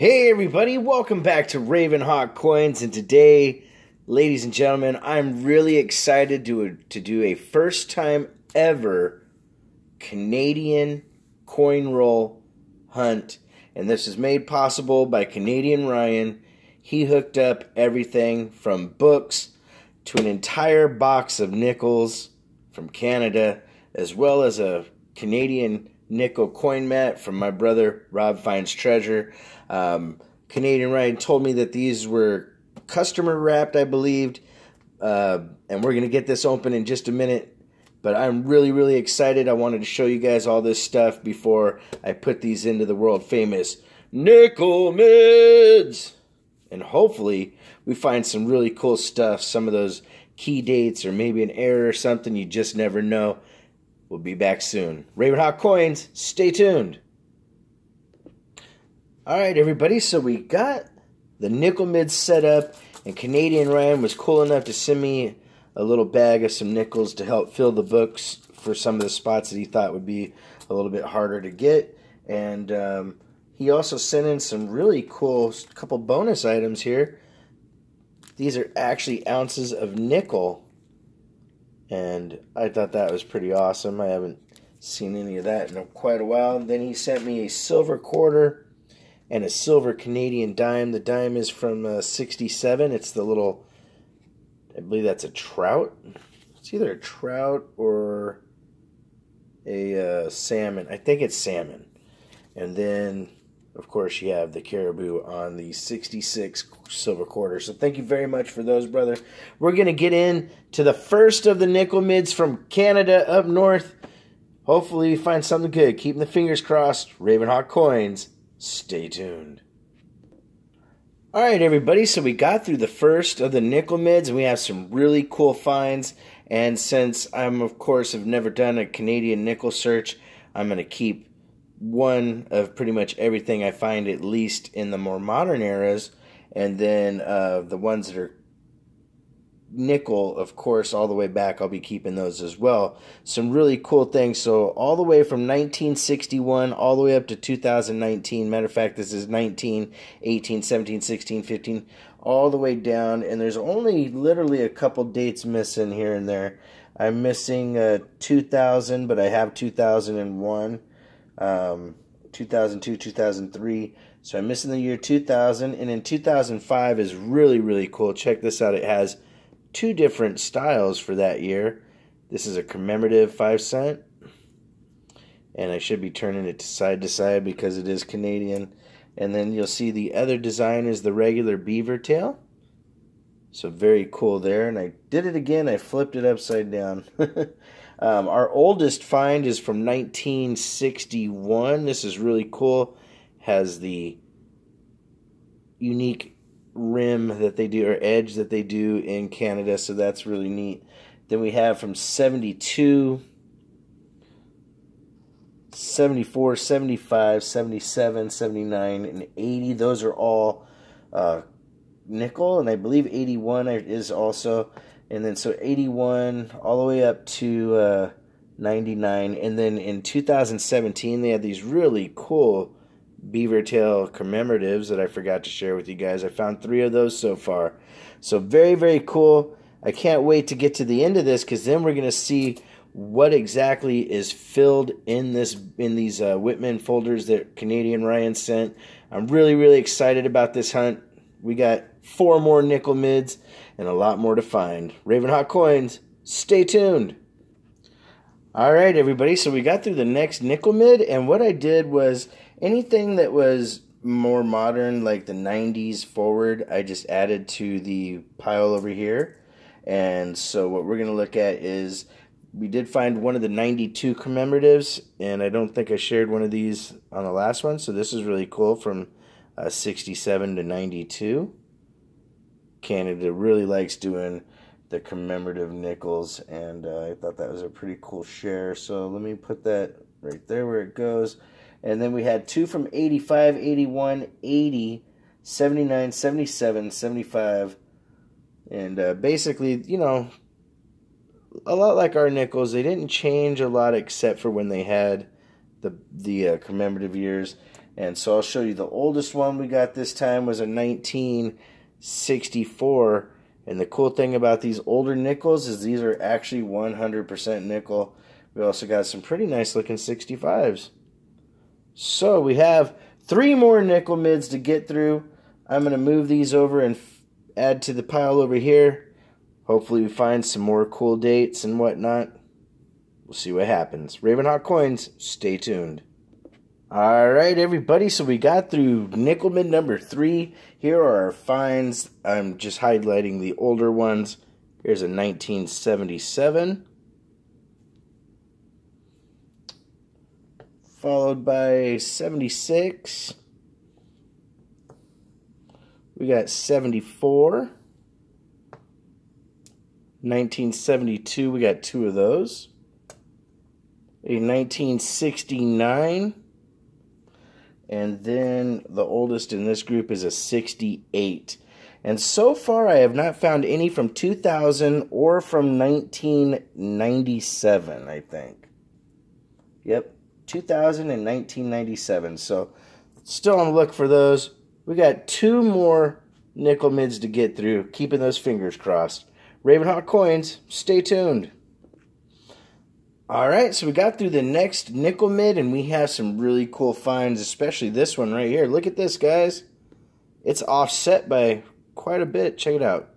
Hey everybody, welcome back to Ravenhawk Coins. And today, ladies and gentlemen, I'm really excited to, to do a first time ever Canadian coin roll hunt. And this is made possible by Canadian Ryan. He hooked up everything from books to an entire box of nickels from Canada as well as a Canadian nickel coin mat from my brother Rob Finds Treasure. Um, Canadian Ryan told me that these were customer wrapped, I believed, uh, and we're going to get this open in just a minute. But I'm really, really excited. I wanted to show you guys all this stuff before I put these into the world famous nickel mids. And hopefully, we find some really cool stuff, some of those key dates, or maybe an error or something. You just never know. We'll be back soon. Raven Ravenhawk Coins, stay tuned. All right, everybody. So we got the nickel mid set up, and Canadian Ryan was cool enough to send me a little bag of some nickels to help fill the books for some of the spots that he thought would be a little bit harder to get. And um, he also sent in some really cool couple bonus items here. These are actually ounces of nickel and I thought that was pretty awesome. I haven't seen any of that in quite a while. And then he sent me a silver quarter and a silver Canadian dime. The dime is from uh, 67. It's the little, I believe that's a trout. It's either a trout or a uh, salmon. I think it's salmon. And then of course, you have the caribou on the 66 silver quarter. So thank you very much for those, brother. We're going to get in to the first of the nickel mids from Canada up north. Hopefully, we find something good. Keeping the fingers crossed. Ravenhawk Coins. Stay tuned. All right, everybody. So we got through the first of the nickel mids, and we have some really cool finds. And since I'm, of course, have never done a Canadian nickel search, I'm going to keep one of pretty much everything I find, at least in the more modern eras, and then uh, the ones that are nickel, of course, all the way back. I'll be keeping those as well. Some really cool things. So all the way from 1961 all the way up to 2019. Matter of fact, this is 19, 18, 17, 16, 15, all the way down. And there's only literally a couple dates missing here and there. I'm missing uh, 2000, but I have 2001 um, 2002, 2003. So I'm missing the year 2000. And in 2005 is really, really cool. Check this out. It has two different styles for that year. This is a commemorative 5 cent. And I should be turning it to side to side because it is Canadian. And then you'll see the other design is the regular beaver tail. So very cool there. And I did it again. I flipped it upside down. Um, our oldest find is from 1961. This is really cool. Has the unique rim that they do or edge that they do in Canada, so that's really neat. Then we have from 72, 74, 75, 77, 79, and 80. Those are all uh, nickel, and I believe 81 is also and then so 81 all the way up to uh, 99 and then in 2017 they had these really cool beaver tail commemoratives that i forgot to share with you guys. I found three of those so far. So very very cool. I can't wait to get to the end of this because then we're going to see what exactly is filled in this in these uh, whitman folders that canadian ryan sent. I'm really really excited about this hunt we got four more nickel mids and a lot more to find. Ravenhawk Coins, stay tuned. All right, everybody. So we got through the next nickel mid, and what I did was anything that was more modern, like the 90s forward, I just added to the pile over here. And so what we're going to look at is we did find one of the 92 commemoratives, and I don't think I shared one of these on the last one. So this is really cool from uh, 67 to 92. Canada really likes doing the commemorative nickels, and uh, I thought that was a pretty cool share. So let me put that right there where it goes. And then we had two from 85, 81, 80, 79, 77, 75. And uh, basically, you know, a lot like our nickels, they didn't change a lot except for when they had the the uh, commemorative years. And so I'll show you the oldest one we got this time was a 1964. And the cool thing about these older nickels is these are actually 100% nickel. We also got some pretty nice looking 65s. So we have three more nickel mids to get through. I'm going to move these over and add to the pile over here. Hopefully we find some more cool dates and whatnot. We'll see what happens. Raven Ravenhawk Coins, stay tuned. Alright, everybody, so we got through nickel mid number three. Here are our finds. I'm just highlighting the older ones. Here's a 1977. Followed by 76. We got 74. 1972, we got two of those. A 1969. And then the oldest in this group is a 68. And so far, I have not found any from 2000 or from 1997, I think. Yep, 2000 and 1997. So, still on the look for those. We got two more nickel mids to get through. Keeping those fingers crossed. Ravenhawk Coins, stay tuned. All right, so we got through the next nickel mid, and we have some really cool finds, especially this one right here. Look at this, guys. It's offset by quite a bit. Check it out.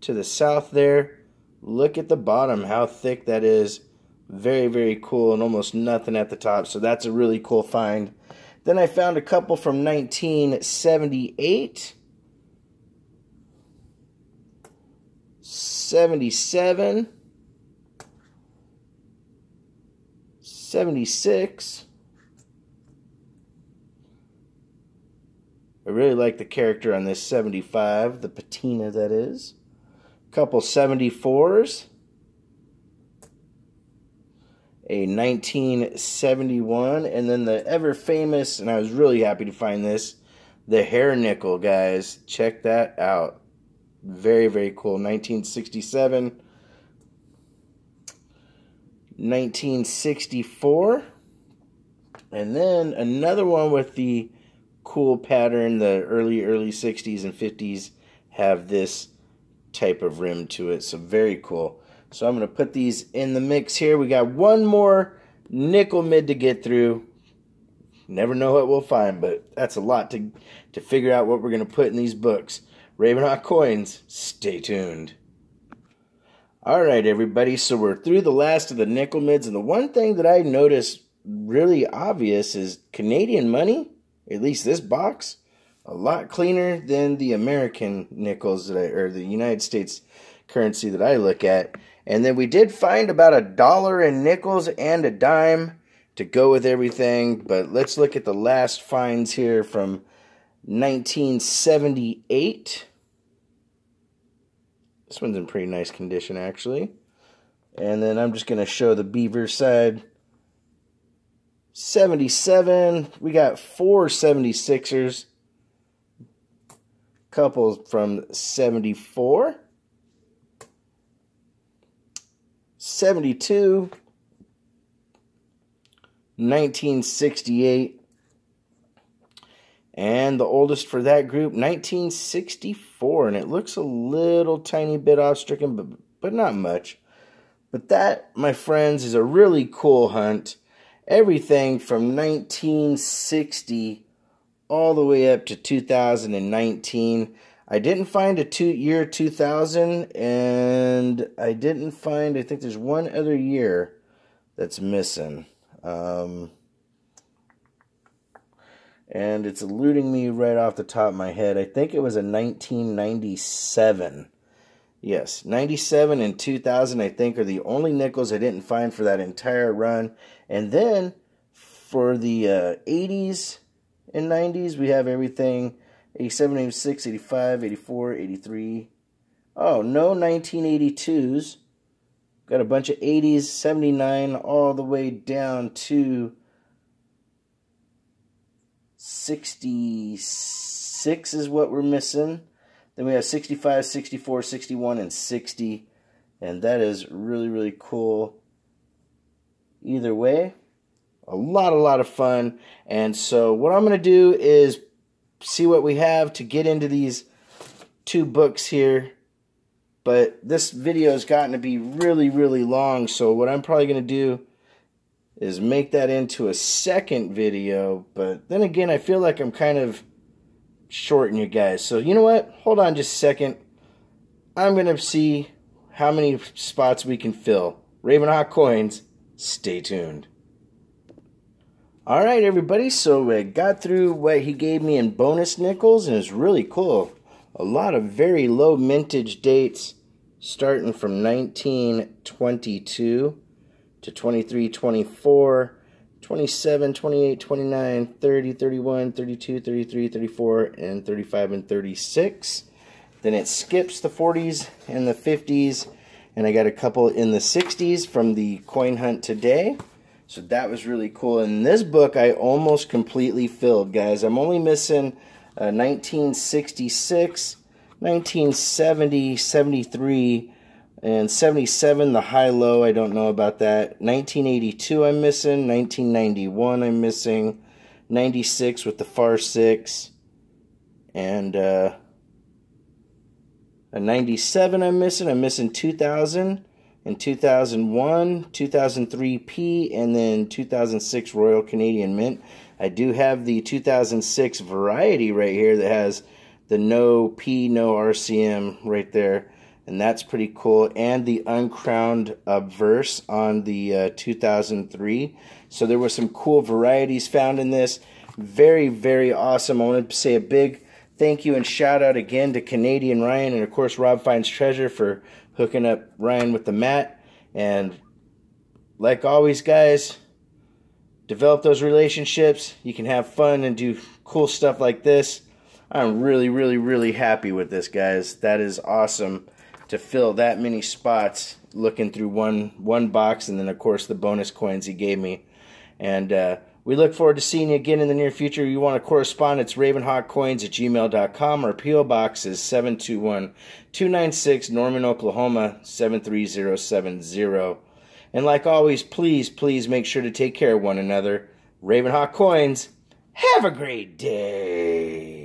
To the south there. Look at the bottom, how thick that is. Very, very cool, and almost nothing at the top. So that's a really cool find. Then I found a couple from 1978. 77, 76. I really like the character on this 75, the patina that is. Couple 74s. A 1971, and then the ever famous, and I was really happy to find this, the hare nickel, guys. Check that out. Very, very cool. 1967. 1964. And then another one with the cool pattern. The early, early 60s and 50s have this type of rim to it. So very cool. So I'm going to put these in the mix here. We got one more nickel mid to get through. Never know what we'll find, but that's a lot to, to figure out what we're going to put in these books. Ravenhawk Coins, stay tuned. Alright, everybody, so we're through the last of the nickel mids, and the one thing that I noticed really obvious is Canadian money, at least this box, a lot cleaner than the American nickels that I, or the United States currency that I look at. And then we did find about a dollar in nickels and a dime to go with everything, but let's look at the last finds here from 1978. This one's in pretty nice condition, actually. And then I'm just going to show the beaver side. 77. We got four 76ers. Couple from 74. 72. 1968. And the oldest for that group, 1964. And it looks a little tiny bit off stricken, but, but not much. But that, my friends, is a really cool hunt. Everything from 1960 all the way up to 2019. I didn't find a two year 2000, and I didn't find, I think there's one other year that's missing. Um, and it's eluding me right off the top of my head. I think it was a 1997. Yes, 97 and 2000, I think, are the only nickels I didn't find for that entire run. And then for the uh, 80s and 90s, we have everything 87, 86, 85, 84, 83. Oh, no 1982s. Got a bunch of 80s, 79, all the way down to 66 is what we're missing. Then we have 65, 64, 61, and 60. And that is really, really cool. Either way, a lot, a lot of fun. And so what I'm going to do is see what we have to get into these two books here. But this video has gotten to be really, really long. So what I'm probably going to do is make that into a second video. But then again, I feel like I'm kind of shorting you guys. So you know what? Hold on just a second. I'm going to see how many spots we can fill. Raven Ravenhawk Coins, stay tuned. All right, everybody. So I got through what he gave me in bonus nickels, and it's really cool. A lot of very low mintage dates, starting from 1922 to 23, 24, 27, 28, 29, 30, 31, 32, 33, 34, and 35 and 36. Then it skips the 40s and the 50s, and I got a couple in the 60s from the coin hunt today. So that was really cool. In this book, I almost completely filled, guys. I'm only missing uh, 1966, 1970, 73, and 77, the high-low. I don't know about that. 1982, I'm missing. 1991, I'm missing. 96 with the far six. And uh, a 97, I'm missing. I'm missing 2000 and 2001, 2003 P, and then 2006 Royal Canadian Mint. I do have the 2006 variety right here that has the no P, no RCM right there. And that's pretty cool. And the uncrowned obverse on the uh, 2003. So there were some cool varieties found in this. Very, very awesome. I want to say a big thank you and shout out again to Canadian Ryan and, of course, Rob Finds Treasure for hooking up Ryan with the mat. And like always, guys, develop those relationships. You can have fun and do cool stuff like this. I'm really, really, really happy with this, guys. That is awesome to fill that many spots looking through one one box and then of course the bonus coins he gave me. And uh, we look forward to seeing you again in the near future. You want to correspond, it's ravenhawkcoins at gmail.com. Our P.O. Box is 721 296 Norman, Oklahoma 73070. And like always, please, please make sure to take care of one another. Ravenhawk Coins, have a great day.